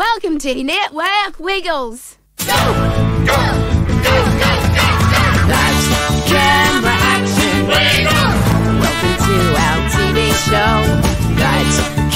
Welcome to Network Wiggles. Go! Go! Go! Go! Go! Go! go. That's camera action. Wiggles! Welcome to our TV show. That's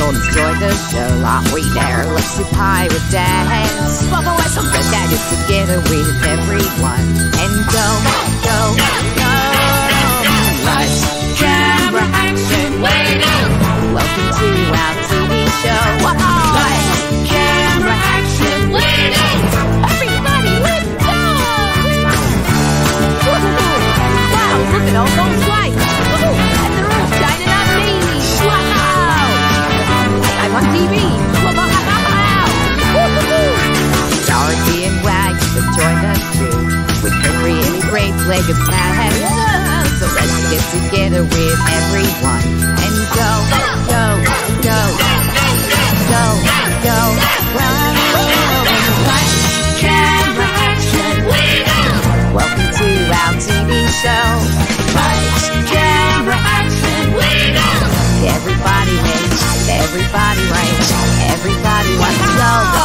and all enjoy the show. Are we there? Let's do pirate dance. Bubble us some good daddies together with everyone. And go, go, go. Lights, camera, action. Welcome to our TV show. Lights, camera, action. Everybody, let's go! Wow, look at all those lights. join us too. With Henry in great leg of Manhattan. So let's get together with everyone and go, go, go, go, go, run. Camera action. Welcome to our TV show. Lights, camera, action. Everybody wins. Everybody wins. Everybody wants to go.